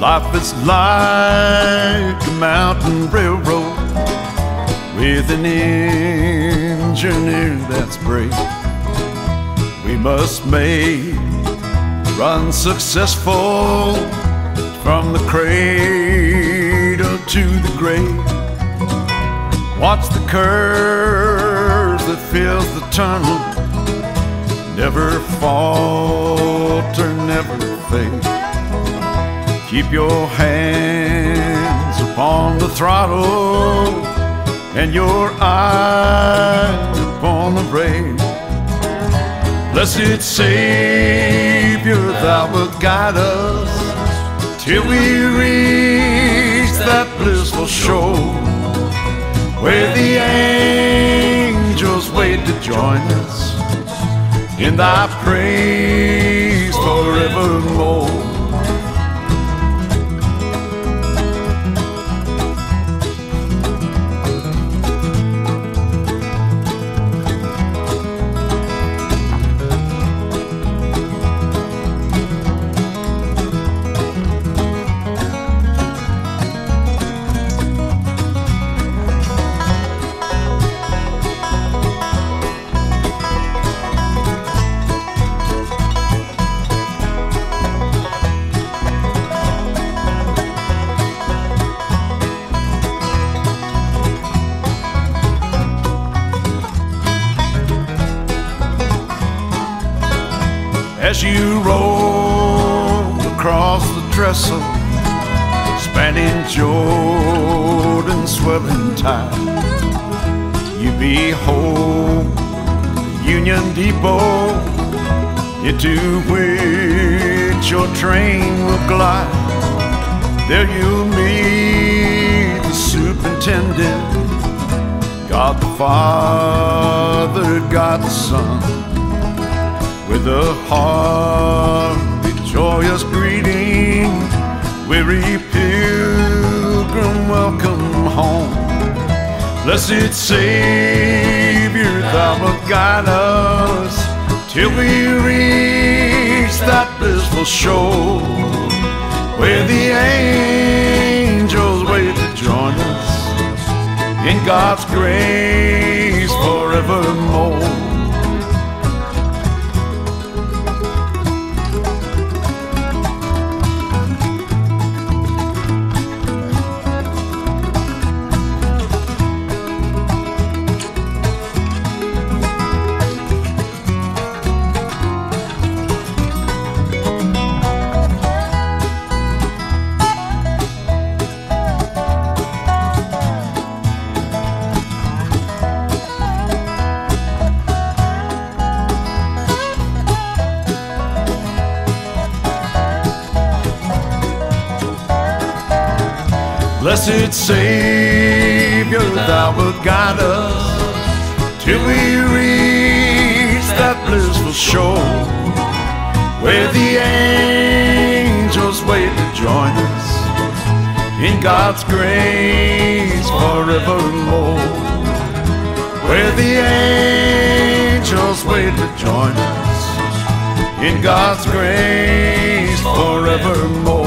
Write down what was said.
Life is like a mountain railroad with an engineer that's brave. We must make run successful from the cradle to the grave. Watch the curves that fills the tunnel. Never falter, never fade. Keep your hands upon the throttle and your eyes upon the brake. Blessed Savior, thou wilt guide us till we reach that blissful shore where the angels wait to join us in thy praise forevermore. As you roll across the trestle, spanning Jordan's swelling tide. You behold Union Depot, into which your train will glide. There you'll meet the superintendent, God the Father, God the Son with a heart, hearty, joyous greeting, weary pilgrim, welcome home. Blessed Savior, thou wilt guide us till we reach that blissful shore where the angels wait to join us in God's grace forevermore. Blessed Savior, thou wilt guide us till we reach that blissful shore where the angels wait to join us in God's grace forevermore. Where the angels wait to join us in God's grace forevermore.